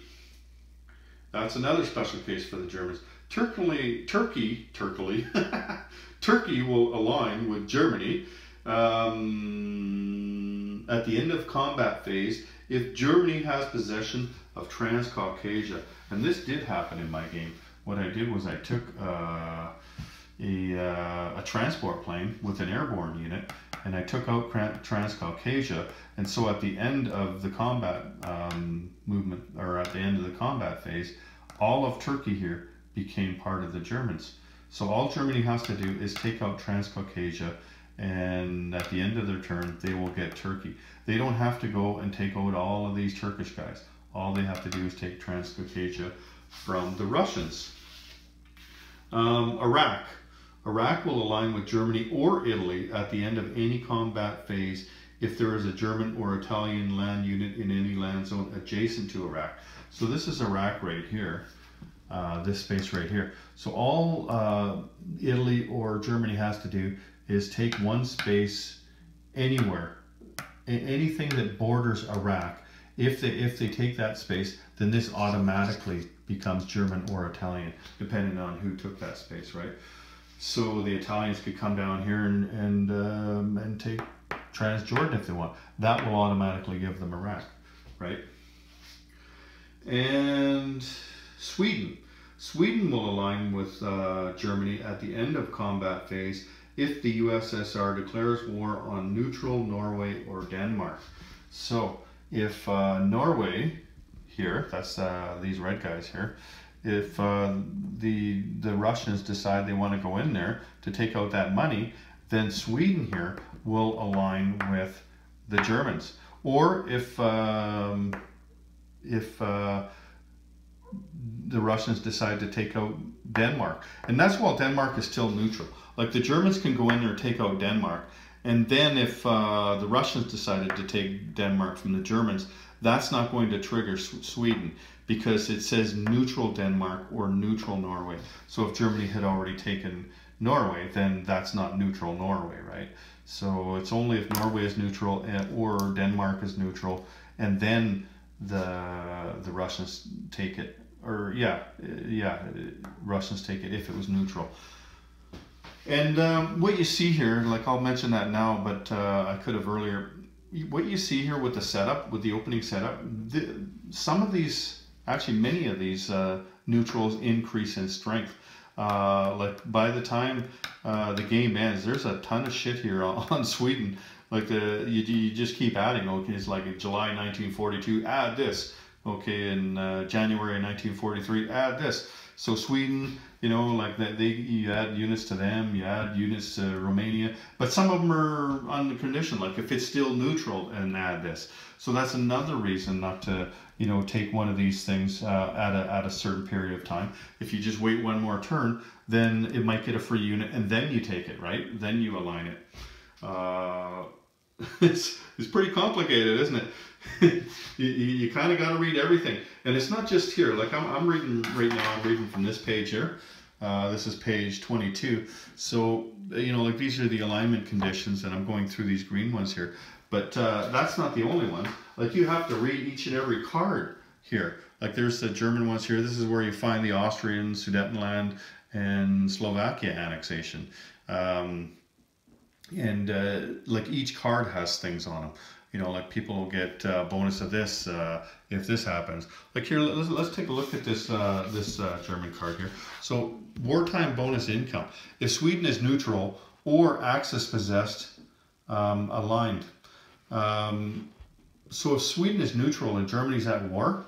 that's another special case for the Germans. Turkey, Turkey, Turkey, *laughs* Turkey will align with Germany um, at the end of combat phase if Germany has possession of Transcaucasia. And this did happen in my game. What I did was I took uh, a, uh, a transport plane with an airborne unit and I took out Transcaucasia. And so at the end of the combat um, movement, or at the end of the combat phase, all of Turkey here became part of the Germans. So all Germany has to do is take out Transcaucasia and at the end of their turn, they will get Turkey. They don't have to go and take out all of these Turkish guys. All they have to do is take Transcaucasia from the Russians. Um, Iraq. Iraq will align with Germany or Italy at the end of any combat phase if there is a German or Italian land unit in any land zone adjacent to Iraq. So this is Iraq right here, uh, this space right here. So all uh, Italy or Germany has to do is take one space anywhere, anything that borders Iraq. If they, if they take that space, then this automatically becomes German or Italian, depending on who took that space, right? So the Italians could come down here and, and, um, and take Transjordan if they want. That will automatically give them Iraq, right? And Sweden. Sweden will align with uh, Germany at the end of combat phase if the USSR declares war on neutral Norway or Denmark. So if uh, Norway here, that's uh, these red guys here, if uh, the the Russians decide they want to go in there to take out that money, then Sweden here will align with the Germans. Or if um, if uh, the Russians decide to take out Denmark, and that's while Denmark is still neutral. Like the Germans can go in there and take out Denmark, and then if uh, the Russians decided to take Denmark from the Germans, that's not going to trigger Sweden because it says neutral Denmark or neutral Norway. So if Germany had already taken Norway, then that's not neutral Norway, right? So it's only if Norway is neutral or Denmark is neutral, and then the the Russians take it, or yeah, yeah, Russians take it if it was neutral. And um, what you see here, like I'll mention that now, but uh, I could have earlier. What you see here with the setup, with the opening setup, the, some of these, actually many of these uh, neutrals increase in strength. Uh, like by the time uh, the game ends, there's a ton of shit here on, *laughs* on Sweden. Like the you, you just keep adding. Okay, it's like July 1942, add this. Okay, in uh, January 1943, add this. So Sweden, you know, like that they you add units to them, you add units to Romania, but some of them are on the condition like if it's still neutral and add this. So that's another reason not to you know take one of these things uh, at a at a certain period of time. If you just wait one more turn, then it might get a free unit, and then you take it right, then you align it. Uh, *laughs* it's it's pretty complicated, isn't it? *laughs* you, you, kind of got to read everything. And it's not just here. Like I'm, I'm reading right now, I'm reading from this page here. Uh, this is page 22. So, you know, like these are the alignment conditions and I'm going through these green ones here. But uh, that's not the only one. Like you have to read each and every card here. Like there's the German ones here. This is where you find the Austrian, Sudetenland, and Slovakia annexation. Um, and uh, like each card has things on them you know, like people get uh, bonus of this uh, if this happens. Like here, let's, let's take a look at this uh, this uh, German card here. So wartime bonus income. If Sweden is neutral or Axis possessed, um, aligned. Um, so if Sweden is neutral and Germany's at war,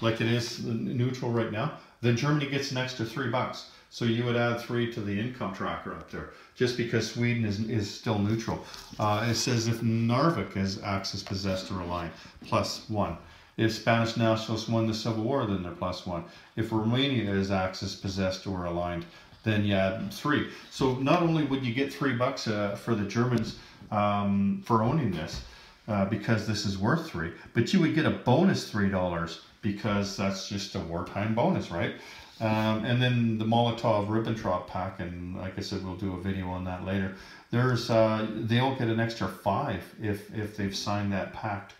like it is neutral right now, then Germany gets an extra three bucks. So you would add three to the income tracker up there, just because Sweden is, is still neutral. Uh, it says if Narvik is Axis possessed or aligned, plus one. If Spanish nationalists won the Civil War, then they're plus one. If Romania is Axis possessed or aligned, then you add three. So not only would you get three bucks uh, for the Germans um, for owning this, uh, because this is worth three, but you would get a bonus three dollars because that's just a wartime bonus, right? Um, and then the Molotov Ribbentrop pact, and like I said, we'll do a video on that later. There's uh, they'll get an extra five if if they've signed that pact.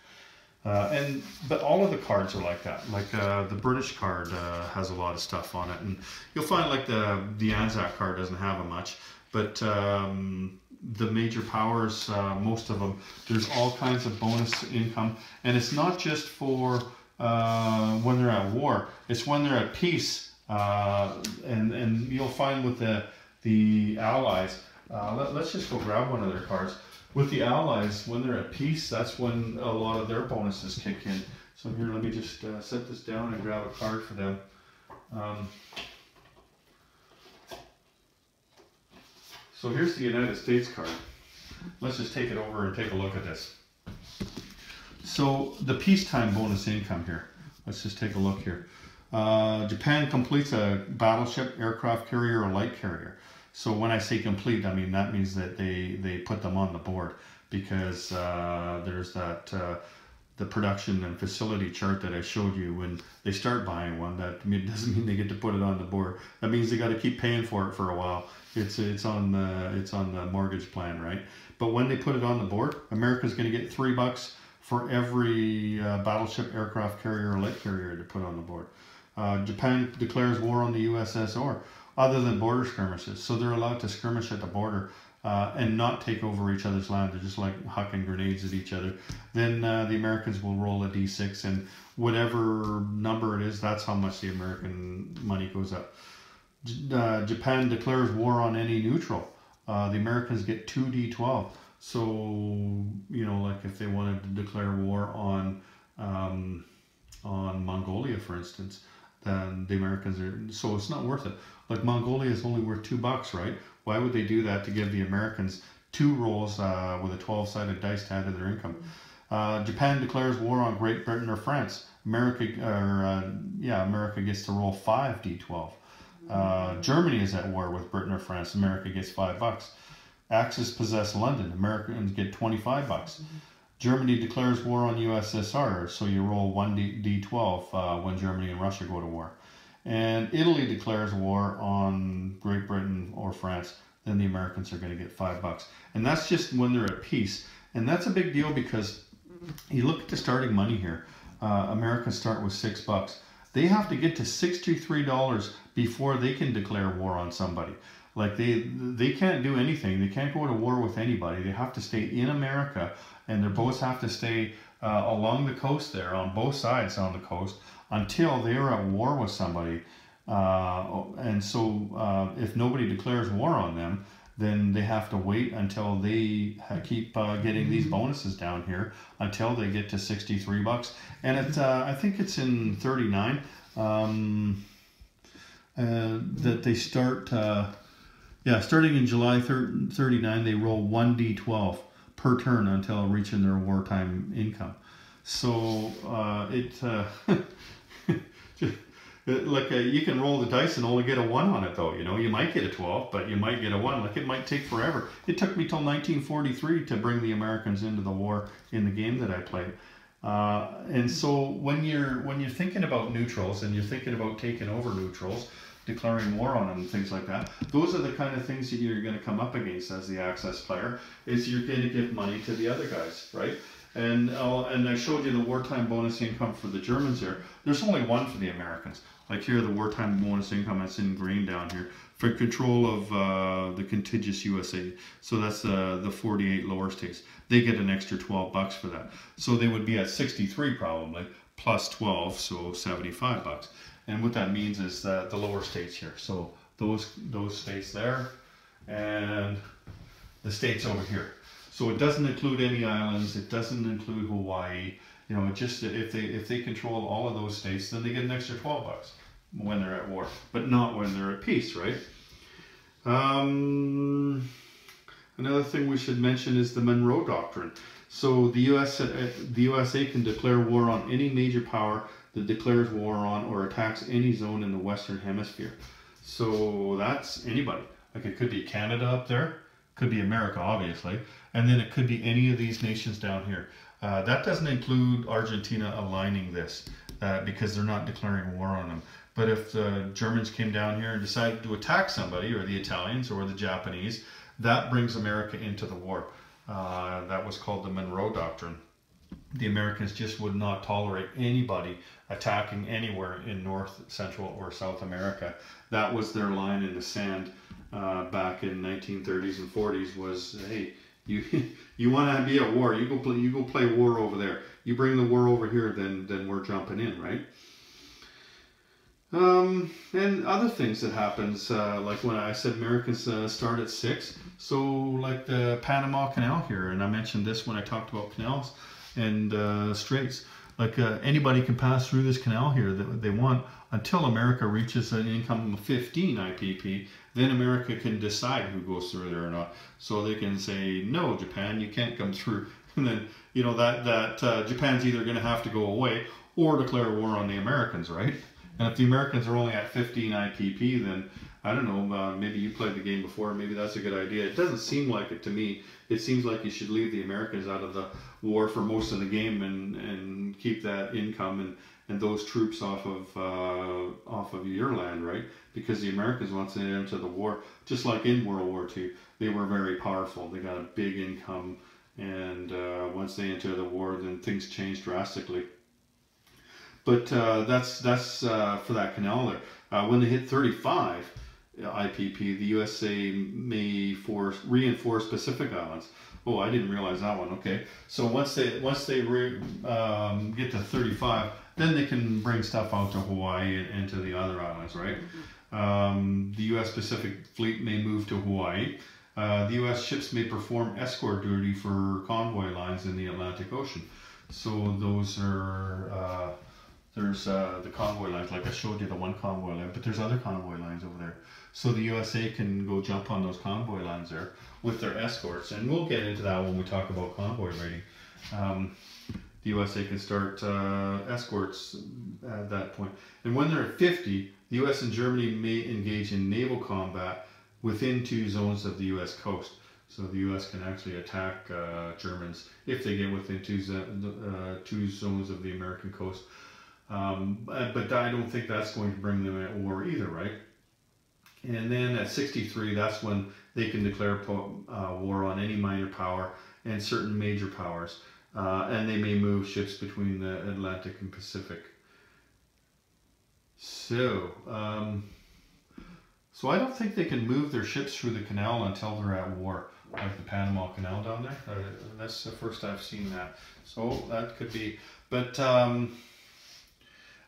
Uh, and but all of the cards are like that. Like uh, the British card uh, has a lot of stuff on it, and you'll find like the the Anzac card doesn't have a much, but um, the major powers, uh, most of them, there's all kinds of bonus income, and it's not just for uh, when they're at war. It's when they're at peace, uh, and and you'll find with the the Allies. let, let's just go grab one of their cards with the allies, when they're at peace, that's when a lot of their bonuses kick in. So here, let me just uh, set this down and grab a card for them. Um, so here's the United States card. Let's just take it over and take a look at this. So the peacetime bonus income here. Let's just take a look here. Uh, Japan completes a battleship, aircraft carrier, or light carrier. So when I say complete, I mean that means that they they put them on the board because uh, there's that uh, the production and facility chart that I showed you when they start buying one. That *laughs* doesn't mean they get to put it on the board. That means they got to keep paying for it for a while. It's it's on the it's on the mortgage plan, right? But when they put it on the board, America's going to get three bucks for every uh, battleship, aircraft carrier, or light carrier to put on the board. Uh, Japan declares war on the USSR other than border skirmishes. So they're allowed to skirmish at the border uh, and not take over each other's land. They're just like hucking grenades at each other. Then uh, the Americans will roll a d6, and whatever number it is, that's how much the American money goes up. Uh, Japan declares war on any neutral. Uh, the Americans get 2d12. So, you know, like if they wanted to declare war on um, on Mongolia, for instance, then the Americans are so it's not worth it. Like Mongolia is only worth two bucks, right? Why would they do that to give the Americans two rolls uh, with a 12-sided dice to add to their income? Uh, Japan declares war on Great Britain or France. America, or uh, yeah, America gets to roll five d12. Uh, Germany is at war with Britain or France. America gets five bucks. Axis possess London. Americans get 25 bucks. Germany declares war on USSR, so you roll one D, 12 uh, when Germany and Russia go to war. And Italy declares war on Great Britain or France, then the Americans are going to get five bucks. And that's just when they're at peace. And that's a big deal because you look at the starting money here. Uh, Americans start with six bucks. They have to get to $63 before they can declare war on somebody. Like they they can't do anything. They can't go to war with anybody. They have to stay in America, and their boats have to stay uh, along the coast there, on both sides on the coast, until they are at war with somebody. Uh, and so, uh, if nobody declares war on them, then they have to wait until they keep uh, getting these bonuses down here until they get to 63 bucks. And it, uh, I think it's in 39 um, uh, that they start. Yeah, starting in July 39, they roll 1d12 per turn until reaching their wartime income. So uh, it, uh, *laughs* like uh, you can roll the dice and only get a one on it though. You know, you might get a 12, but you might get a one. Like it might take forever. It took me till 1943 to bring the Americans into the war in the game that I played. Uh, and so when you're when you're thinking about neutrals and you're thinking about taking over neutrals, declaring war on them and things like that. Those are the kind of things that you're going to come up against as the Axis player. Is you're going to give money to the other guys, right? And uh, and I showed you the wartime bonus income for the Germans here. There's only one for the Americans. Like here, the wartime bonus income that's in green down here for control of uh, the contiguous USA. So that's uh, the 48 lower states. They get an extra 12 bucks for that. So they would be at 63 probably plus 12, so 75 bucks. And what that means is that the lower states here. So those those states there and the states over here. So it doesn't include any islands. It doesn't include Hawaii. You know, it just if they if they control all of those states, then they get an extra 12 bucks when they're at war, but not when they're at peace, right? Um, another thing we should mention is the Monroe Doctrine. So the US uh, the USA can declare war on any major power that declares war on or attacks any zone in the Western Hemisphere. So that's anybody. Like it could be Canada up there, could be America, obviously, and then it could be any of these nations down here. Uh, that doesn't include Argentina aligning this uh, because they're not declaring war on them. But if the Germans came down here and decided to attack somebody, or the Italians, or the Japanese, that brings America into the war. Uh, that was called the Monroe Doctrine. The Americans just would not tolerate anybody attacking anywhere in North, Central, or South America. That was their line in the sand uh, back in 1930s and 40s. Was hey, you *laughs* you want to be at war? You go play. You go play war over there. You bring the war over here, then then we're jumping in, right? Um, and other things that happens, uh, like when I said Americans uh, start at six, so like the Panama Canal here, and I mentioned this when I talked about canals and uh, straits. Like uh, anybody can pass through this canal here that they want until America reaches an income of 15 IPP. Then America can decide who goes through there or not. So they can say, no, Japan, you can't come through. *laughs* And then, you know, that, that uh, Japan's either going to have to go away or declare war on the Americans, right? And if the Americans are only at 15 IPP, then I don't know, uh, maybe you played the game before, maybe that's a good idea. It doesn't seem like it to me. It seems like you should leave the Americans out of the war for most of the game and, and keep that income and, and those troops off of uh, off of your land, right? Because the Americans, once they enter the war, just like in World War II, they were very powerful. They got a big income, and uh, once they enter the war, then things change drastically. But uh, that's that's uh, for that canal there. Uh, when they hit 35 IPP, the USA may force reinforce Pacific Islands. Oh, I didn't realize that one. Okay, so once they once they re, um, get to 35, then they can bring stuff out to Hawaii and, and to the other islands, right? Mm-hmm. Um, the U.S. Pacific Fleet may move to Hawaii. Uh, the U.S. ships may perform escort duty for convoy lines in the Atlantic Ocean. So those are uh, there's uh, the convoy lines, like I showed you the one convoy line, but there's other convoy lines over there. So the USA can go jump on those convoy lines there with their escorts, and we'll get into that when we talk about convoy raiding. Um, the USA can start uh, escorts at that point. And when they're at 50, the US and Germany may engage in naval combat within two zones of the US coast. So the U.S. can actually attack uh, Germans if they get within two, uh, two zones of the American coast. Um, but I don't think that's going to bring them at war either, right? And then at 63, that's when they can declare uh, war on any minor power and certain major powers. Uh, and they may move ships between the Atlantic and Pacific. So, um, so I don't think they can move their ships through the canal until they're at war, like the Panama Canal down there. Uh, that's the first I've seen that. So that could be, but um,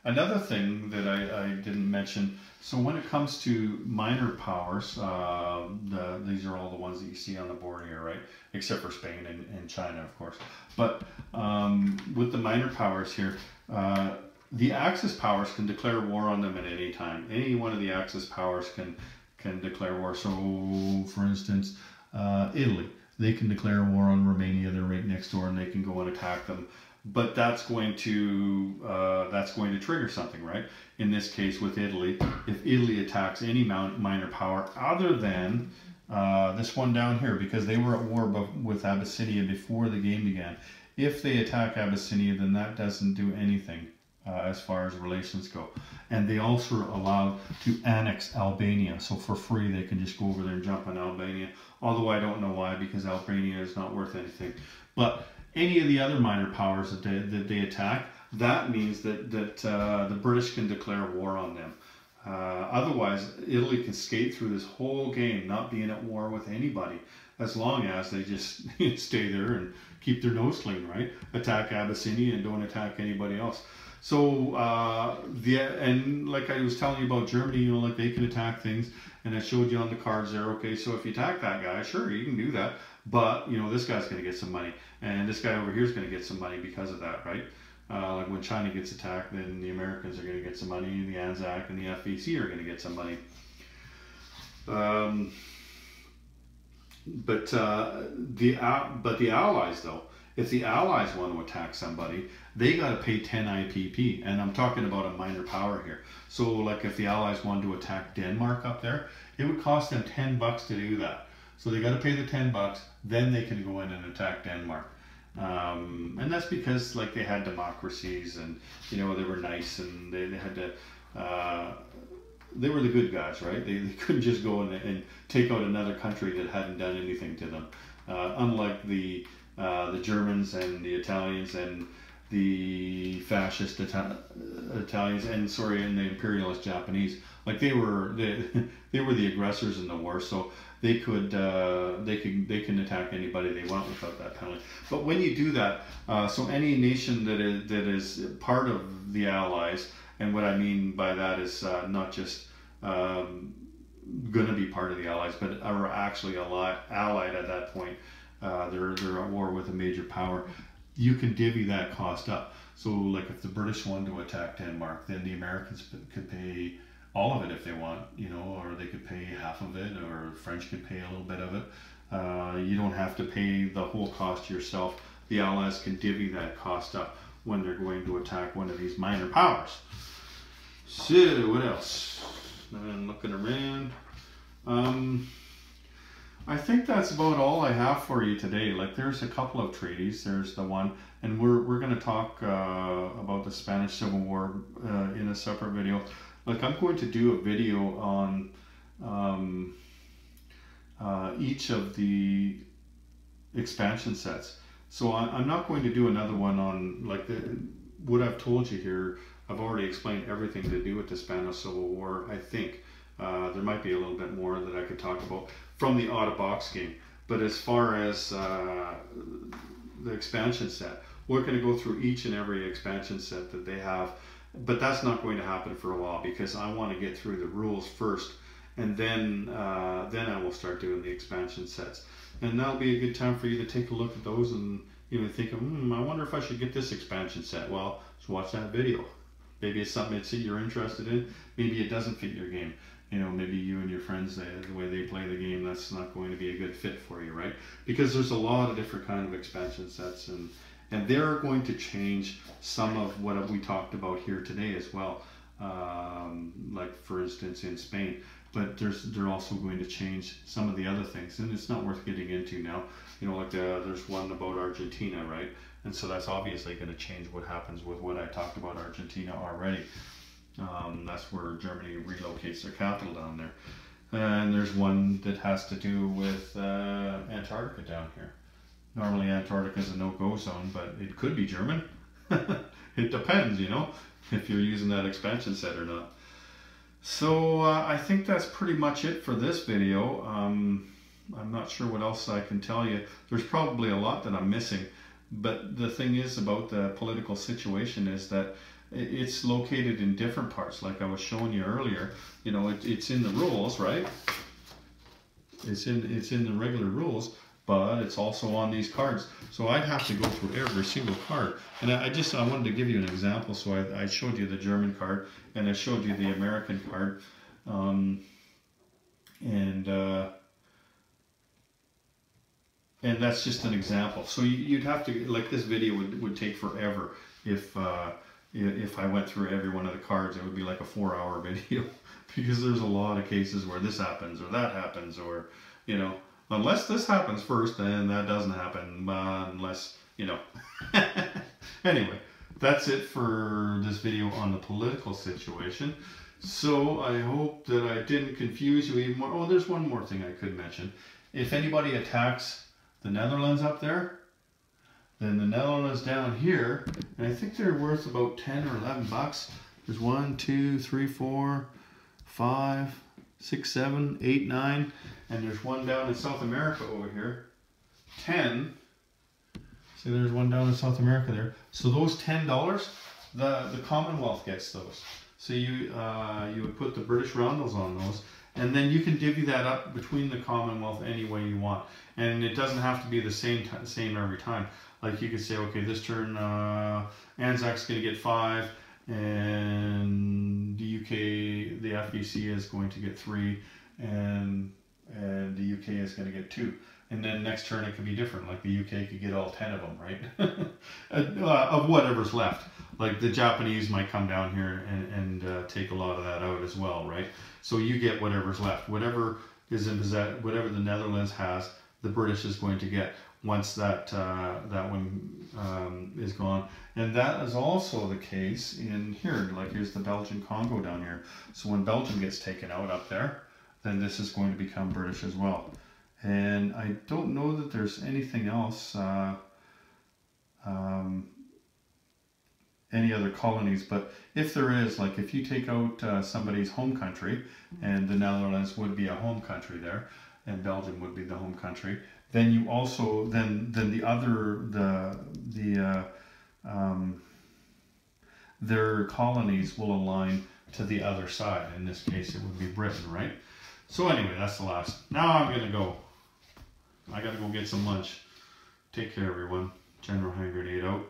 another thing that I, I, didn't mention. So when it comes to minor powers, uh, the, these are all the ones that you see on the board here, right? Except for Spain and, and China, of course. But um, with the minor powers here, uh, the Axis powers can declare war on them at any time. Any one of the Axis powers can can declare war. So, for instance, uh, Italy, they can declare war on Romania. They're right next door, and they can go and attack them. But that's going to uh, that's going to trigger something, right? In this case, with Italy, if Italy attacks any minor power other than uh, this one down here, because they were at war with Abyssinia before the game began. If they attack Abyssinia, then that doesn't do anything uh, as far as relations go. And they also are allowed to annex Albania. So for free, they can just go over there and jump on Albania. Although I don't know why, because Albania is not worth anything. But any of the other minor powers that they, that they attack, that means that, that uh, the British can declare war on them. Uh, otherwise, Italy can skate through this whole game not being at war with anybody as long as they just *laughs* stay there and keep their nose clean, right? Attack Abyssinia and don't attack anybody else. So uh, the and like I was telling you about Germany, you know, like they can attack things, and I showed you on the cards there. Okay, so if you attack that guy, sure, you can do that, but you know this guy's going to get some money, and this guy over here is going to get some money because of that, right? Uh, like when China gets attacked, then the Americans are going to get some money, and the ANZAC and the FEC are going to get some money. Um, but uh, the but the Allies though if the Allies want to attack somebody, they got to pay 10 IPP. And I'm talking about a minor power here. So like if the Allies wanted to attack Denmark up there, it would cost them 10 bucks to do that. So they got to pay the 10 bucks, then they can go in and attack Denmark. Um, and that's because like they had democracies and you know they were nice and they, they had to uh, they were the good guys right? They, they *laughs* couldn't just go and, and take out another country that hadn't done anything to them. Uh, unlike the uh, the Germans and the Italians and the fascist Ita- Italians and sorry and the imperialist Japanese. Like they were they, *laughs* they were the aggressors in the war. So they could uh, they can they can attack anybody they want without that penalty but when you do that uh, so any nation that is that is part of the allies and what I mean by that is uh, not just um, going to be part of the allies but are actually ally, allied at that point uh, they're they're at war with a major power you can divvy that cost up. So, like if the British wanted to attack Denmark, then the Americans could pay all of it if they want, you know, or they could pay half of it, or French could pay a little bit of it. Uh, you don't have to pay the whole cost yourself. The Allies can divvy that cost up when they're going to attack one of these minor powers. So, what else? I'm looking around. Um, I think that's about all I have for you today. Like there's a couple of treaties. There's the one, and we're, we're going to talk uh, about the Spanish Civil War uh, in a separate video. Like I'm going to do a video on um, uh, each of the expansion sets. So I'm not going to do another one on like the, what I've told you here. I've already explained everything to do with the Spanish Civil War, I think. Uh, there might be a little bit more that I could talk about from the out of box game. But as far as uh, the expansion set, we're going to go through each and every expansion set that they have. But that's not going to happen for a while because I want to get through the rules first, and then uh, then I will start doing the expansion sets. And that'll be a good time for you to take a look at those and you know think, hmm, I wonder if I should get this expansion set. Well, just watch that video. Maybe it's something that you're interested in. Maybe it doesn't fit your game you know, maybe you and your friends, they, the way they play the game, that's not going to be a good fit for you, right? Because there's a lot of different kind of expansion sets, and and they're going to change some of what we talked about here today as well. Um, like for instance in Spain, but there's they're also going to change some of the other things, and it's not worth getting into now. You know, like the, there's one about Argentina, right? And so that's obviously going to change what happens with what I talked about Argentina already. Um, that's where Germany relocates their capital down there. And there's one that has to do with uh, Antarctica down here. Normally Antarctica is a no-go zone, but it could be German. *laughs* it depends, you know, if you're using that expansion set or not. So uh, I think that's pretty much it for this video. Um, I'm not sure what else I can tell you. There's probably a lot that I'm missing. But the thing is about the political situation is that it's located in different parts like I was showing you earlier you know it, it's in the rules right it's in it's in the regular rules but it's also on these cards. So I'd have to go through every single card. And I, just I wanted to give you an example. So I, I, showed you the German card and I showed you the American card. Um, and uh, and that's just an example. So you, would have to like this video would, would take forever if uh, if I went through every one of the cards, it would be like a four hour *laughs* video because there's a lot of cases where this happens or that happens or, you know, unless this happens first, and that doesn't happen uh, unless, you know. *laughs* anyway, that's it for this video on the political situation. So I hope that I didn't confuse you even more. Oh, there's one more thing I could mention. If anybody attacks the Netherlands up there, then the Netherlands down here, and I think they're worth about 10 or 11 bucks. There's one, two, three, four, five, six, seven, eight, nine, and there's one down in South America over here. 10. See, there's one down in South America there. So those $10, the, the Commonwealth gets those. So you, uh, you would put the British roundels on those, and then you can divvy that up between the Commonwealth any way you want. And it doesn't have to be the same time same every time. Like you could say, okay, this turn uh, Anzac's going to get five, and the UK, the FEC is going to get three, and and the UK is going to get two. And then next turn it could be different. Like the UK could get all ten of them, right? *laughs* uh, of whatever's left. Like the Japanese might come down here and, and uh, take a lot of that out as well, right? So you get whatever's left. Whatever is in whatever the Netherlands has, the British is going to get. Once that uh, that one um, is gone. And that is also the case in here. Like here's the Belgian Congo down here. So when Belgium gets taken out up there, then this is going to become British as well. And I don't know that there's anything else, uh, um, any other colonies, but if there is, like if you take out uh, somebody's home country, and the Netherlands would be a home country there, and Belgium would be the home country, then you also then then the other the the uh, um, their colonies will align to the other side. In this case, it would be Britain, right? So anyway, that's the last. Now I'm gonna go. I gotta go get some lunch. Take care, everyone. General Hand Grenade out.